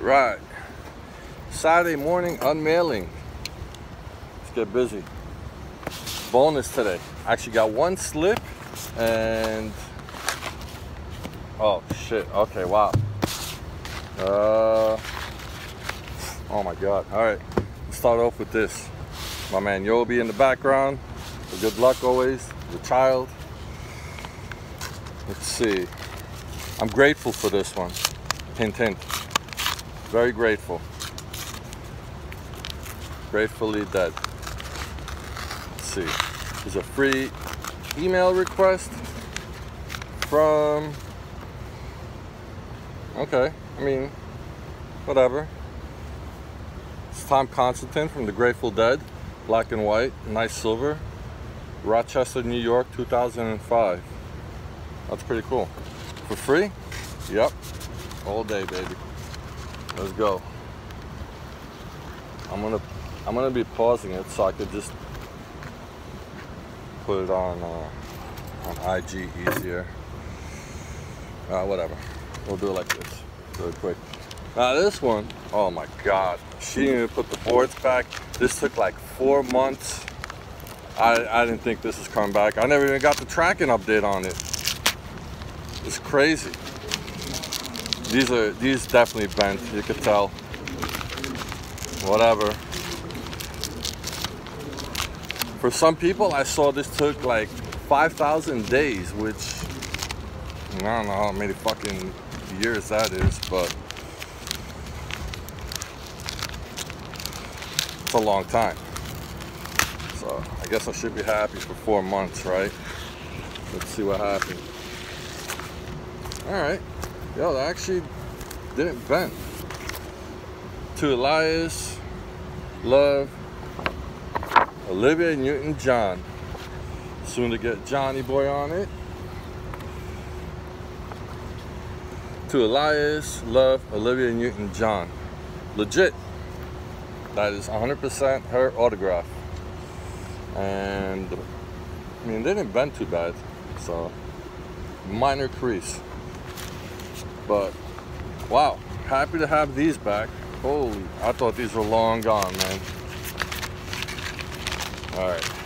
Right. Saturday morning unmailing. Let's get busy. Bonus today. Actually got one slip and oh shit. Okay, wow. Uh oh my god. Alright. Let's start off with this. My man Yobi in the background. good luck always. The child. Let's see. I'm grateful for this one. Hint, hint. Very grateful. Gratefully dead. Let's see. There's a free email request from. Okay, I mean, whatever. It's Tom Constanten from the Grateful Dead. Black and white, nice silver. Rochester, New York, 2005. That's pretty cool. For free? Yep. All day, baby. Let's go. I'm gonna I'm gonna be pausing it so I could just put it on uh, on IG easier. Uh, whatever. We'll do it like this, really quick. Now this one, oh my God, she didn't even put the boards back. This took like four months. I, I didn't think this was coming back. I never even got the tracking update on it. It's crazy. These are these definitely bent. You could tell. Whatever. For some people, I saw this took like 5,000 days, which I don't know how many fucking years that is, but it's a long time. So I guess I should be happy for four months, right? Let's see what happens. All right. Yo, that actually didn't bend. To Elias, Love, Olivia Newton-John. Soon to get Johnny Boy on it. To Elias, Love, Olivia Newton-John. Legit. That is 100% her autograph. And, I mean, they didn't bend too bad. So, minor crease. But wow, happy to have these back. Holy, I thought these were long gone, man. All right.